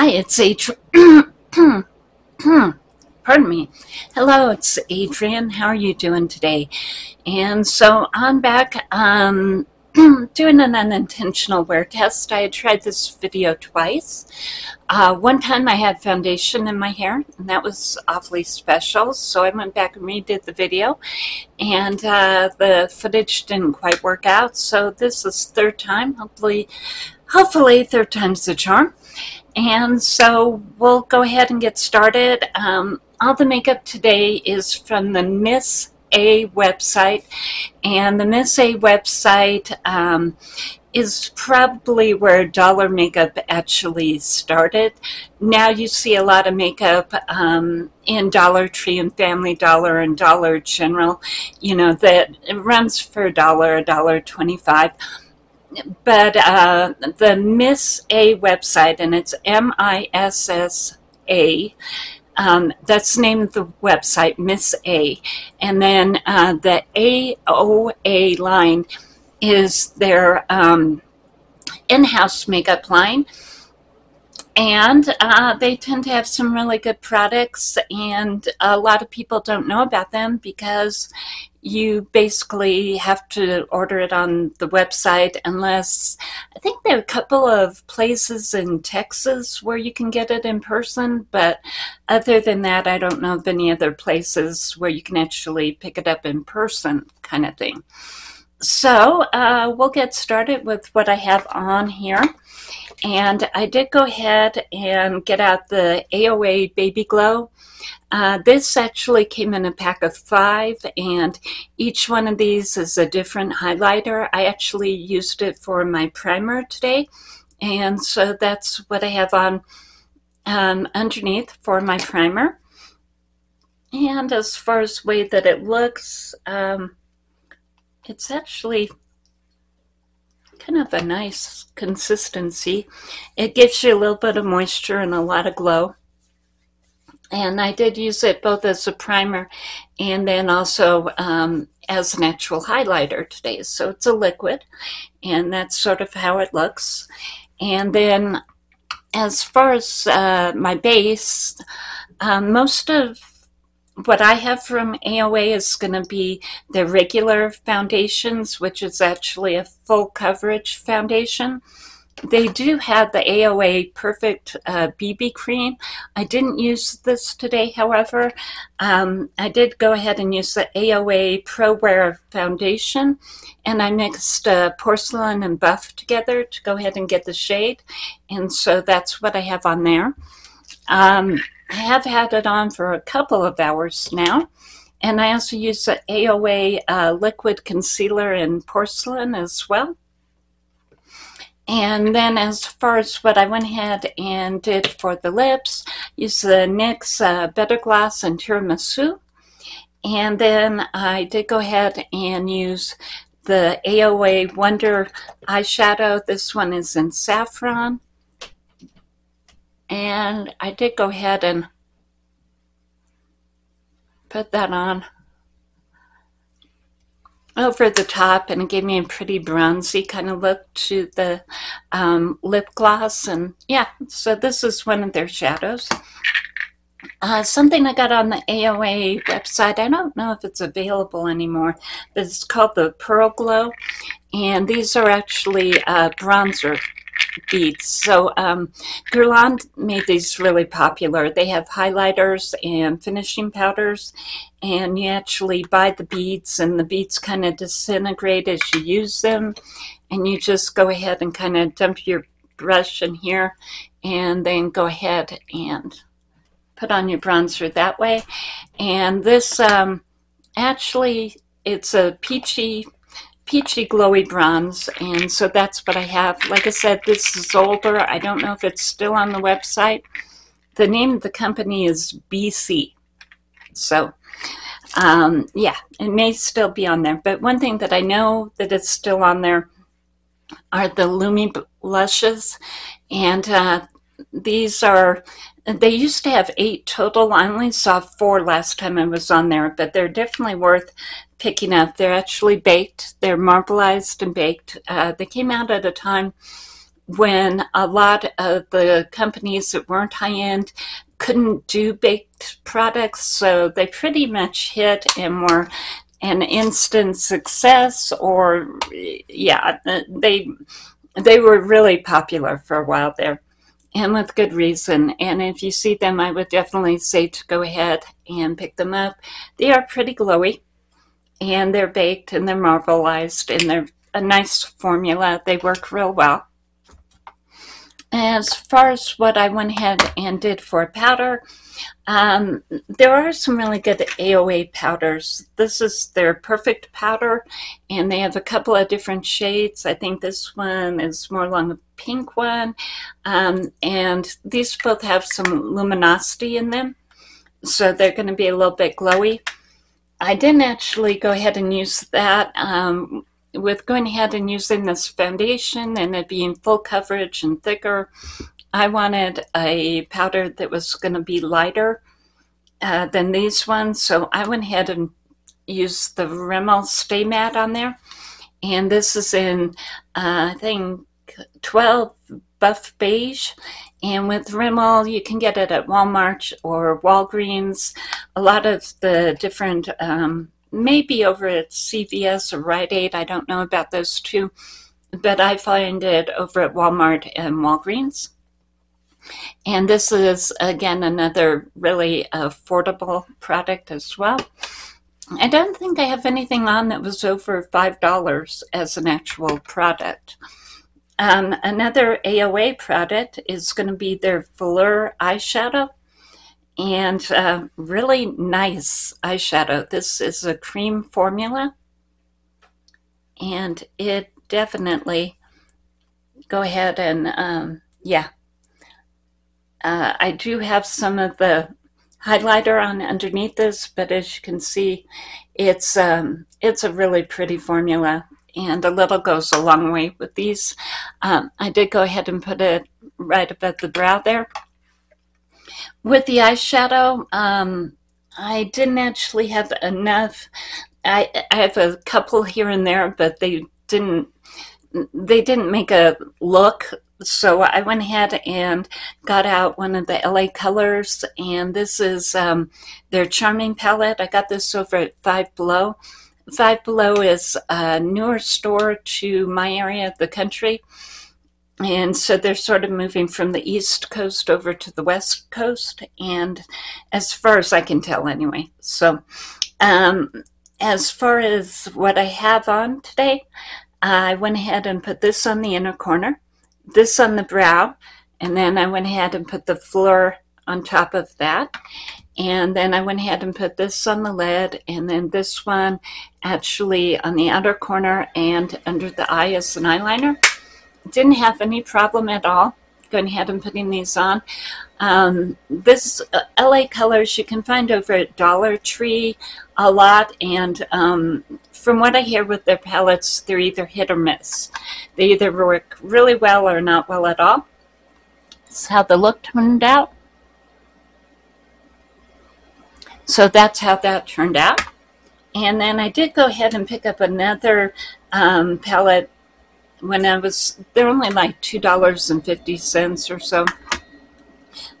Hi, it's Adrian. Pardon me. Hello, it's Adrian. How are you doing today? And so I'm back um, doing an unintentional wear test. I had tried this video twice. Uh, one time I had foundation in my hair, and that was awfully special. So I went back and redid the video, and uh, the footage didn't quite work out. So this is third time. Hopefully, hopefully third time's the charm. And so we'll go ahead and get started. Um, all the makeup today is from the Miss A website. And the Miss A website um, is probably where dollar makeup actually started. Now you see a lot of makeup um, in Dollar Tree and Family Dollar and Dollar General, you know, that runs for a dollar, a dollar twenty-five but uh, the Miss A website, and it's M I S S A. Um, that's the name of the website, Miss A. And then uh, the AOA line is their um, in house makeup line. And uh, they tend to have some really good products, and a lot of people don't know about them because you basically have to order it on the website unless I think there are a couple of places in Texas where you can get it in person, but other than that, I don't know of any other places where you can actually pick it up in person, kind of thing. So uh, we'll get started with what I have on here. And I did go ahead and get out the AOA Baby Glow uh, this actually came in a pack of five, and each one of these is a different highlighter. I actually used it for my primer today, and so that's what I have on um, underneath for my primer. And as far as the way that it looks, um, it's actually kind of a nice consistency. It gives you a little bit of moisture and a lot of glow and I did use it both as a primer and then also um, as an actual highlighter today. So it's a liquid, and that's sort of how it looks. And then as far as uh, my base, um, most of what I have from AOA is going to be the regular foundations, which is actually a full coverage foundation. They do have the AOA Perfect uh, BB cream. I didn't use this today, however. Um, I did go ahead and use the AOA Pro Wear Foundation, and I mixed uh, porcelain and buff together to go ahead and get the shade, and so that's what I have on there. Um, I have had it on for a couple of hours now. And I also use the AOA uh, liquid concealer in porcelain as well. And then as far as what I went ahead and did for the lips, use the NYX uh, Butter Gloss and Tiramisu. And then I did go ahead and use the AOA Wonder eyeshadow. This one is in saffron. And I did go ahead and put that on over the top and it gave me a pretty bronzy kind of look to the um, lip gloss and yeah so this is one of their shadows uh, something I got on the AOA website, I don't know if it's available anymore, but it's called the Pearl Glow. And these are actually uh, bronzer beads. So um, Guerlain made these really popular. They have highlighters and finishing powders, and you actually buy the beads, and the beads kind of disintegrate as you use them, and you just go ahead and kind of dump your brush in here, and then go ahead and put on your bronzer that way. And this um, actually, it's a peachy peachy glowy bronze and so that's what I have. Like I said this is older. I don't know if it's still on the website. The name of the company is BC so um, yeah it may still be on there. But one thing that I know that it's still on there are the Lumi blushes and uh, these are they used to have eight total. I only saw four last time I was on there, but they're definitely worth picking up. They're actually baked. They're marbleized and baked. Uh, they came out at a time when a lot of the companies that weren't high end couldn't do baked products, so they pretty much hit and were an instant success. Or yeah, they they were really popular for a while there, and with good reason. And if you see them, I would definitely say to go ahead and pick them up. They are pretty glowy, and they're baked and they're marbleized, and they're a nice formula. They work real well. As far as what I went ahead and did for powder, um, there are some really good AOA powders. This is their perfect powder, and they have a couple of different shades. I think this one is more along the pink one, um, and these both have some luminosity in them, so they're going to be a little bit glowy. I didn't actually go ahead and use that. Um, with going ahead and using this foundation and it being full coverage and thicker, I wanted a powder that was going to be lighter uh, than these ones. So I went ahead and used the Rimmel Stay Matte on there. And this is in, uh, I think, 12 buff beige. And with Rimmel, you can get it at Walmart or Walgreens. A lot of the different um, maybe over at CVS or Rite Aid. I don't know about those two, but I find it over at Walmart and Walgreens. And this is, again, another really affordable product as well. I don't think I have anything on that was over $5 as an actual product. Um, another AOA product is going to be their Velour eyeshadow and uh, really nice eyeshadow. This is a cream formula, and it definitely go ahead and um, yeah. Uh, I do have some of the highlighter on underneath this, but as you can see, it's um, it's a really pretty formula, and a little goes a long way with these. Um, I did go ahead and put it right above the brow there. With the eyeshadow, um, I didn't actually have enough. I, I have a couple here and there, but they didn't they didn't make a look so I went ahead and got out one of the LA colors and this is um, their charming palette. I got this over at Five Below. Five Below is a newer store to my area of the country. And so they're sort of moving from the east coast over to the west coast. And as far as i can tell anyway. So um, as far as what i have on today i went ahead and put this on the inner corner this on the brow and then i went ahead and put the floor on top of that and then I went ahead and put this on the lid and then this one actually on the outer corner and under the eye as an eyeliner didn't have any problem at all going ahead and putting these on. Um, this uh, LA colors you can find over at Dollar Tree a lot and um, from what I hear with their palettes they're either hit or miss. They either work really well or not well at all. That's how the look turned out. So that's how that turned out. And then I did go ahead and pick up another um, palette when I was, they're only like $2.50 or so.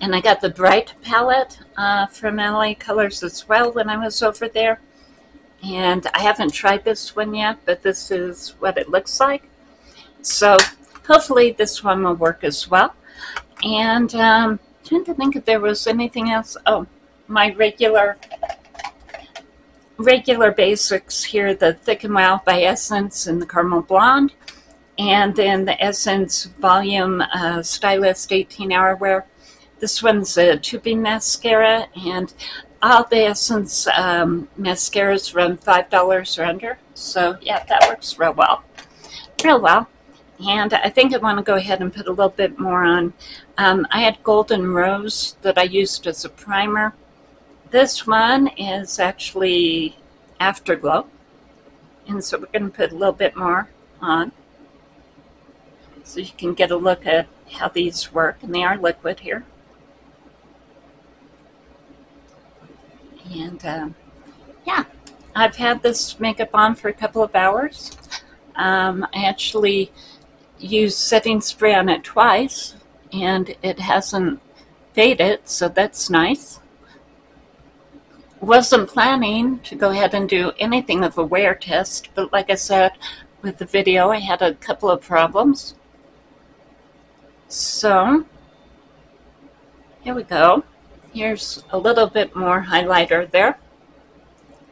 And I got the Bright palette uh, from LA Colors as well when I was over there. And I haven't tried this one yet, but this is what it looks like. So hopefully this one will work as well. And um, trying to think if there was anything else. Oh, my regular regular basics here, the Thick and Wild by Essence and the Caramel Blonde and then the Essence Volume uh, Stylist 18 Hour Wear. This one's a tubing mascara, and all the Essence um, mascaras run $5 or under. So, yeah, that works real well. Real well. And I think I want to go ahead and put a little bit more on. Um, I had Golden Rose that I used as a primer. This one is actually Afterglow. And so we're going to put a little bit more on so you can get a look at how these work and they are liquid here and um, yeah I've had this makeup on for a couple of hours um, I actually used setting spray on it twice and it hasn't faded, so that's nice. Wasn't planning to go ahead and do anything of a wear test, but like I said with the video, I had a couple of problems. So, here we go. Here's a little bit more highlighter there.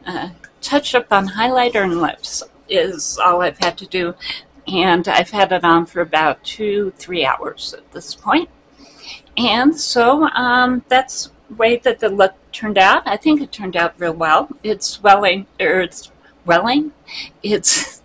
Uh, touch up on highlighter and lips is all I've had to do and I've had it on for about two, three hours at this point. And so um, that's way that the look turned out. I think it turned out real well. It's swelling, or it's welling. It's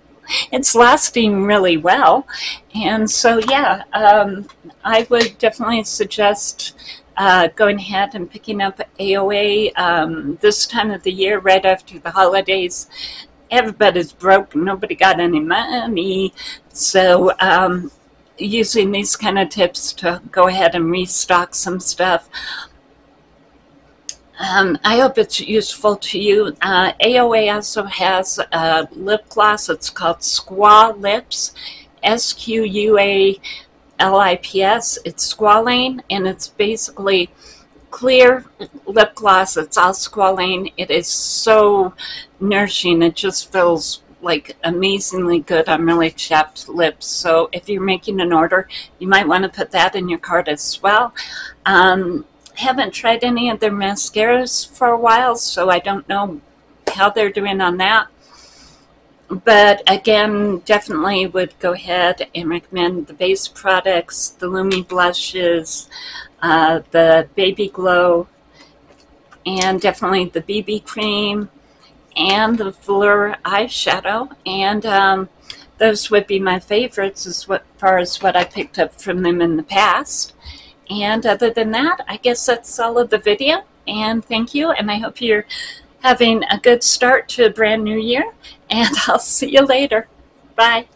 it's lasting really well. And so, yeah, um, I would definitely suggest uh, going ahead and picking up AOA um, this time of the year, right after the holidays. Everybody's broke, nobody got any money. So, um, using these kind of tips to go ahead and restock some stuff. Um, I hope it's useful to you. Uh, AOA also has a lip gloss. It's called Squalips, S-Q-U-A-L-I-P-S. It's squalane, and it's basically clear lip gloss. It's all squalane. It is so nourishing. It just feels like amazingly good on really chapped lips. So if you're making an order, you might want to put that in your cart as well. Um, haven't tried any of their mascaras for a while, so I don't know how they're doing on that. But again, definitely would go ahead and recommend the base products, the Lumi blushes, uh, the Baby Glow, and definitely the BB cream and the Velour eyeshadow. And um, those would be my favorites as far as what I picked up from them in the past. And other than that, I guess that's all of the video. And thank you. And I hope you're having a good start to a brand new year. And I'll see you later. Bye.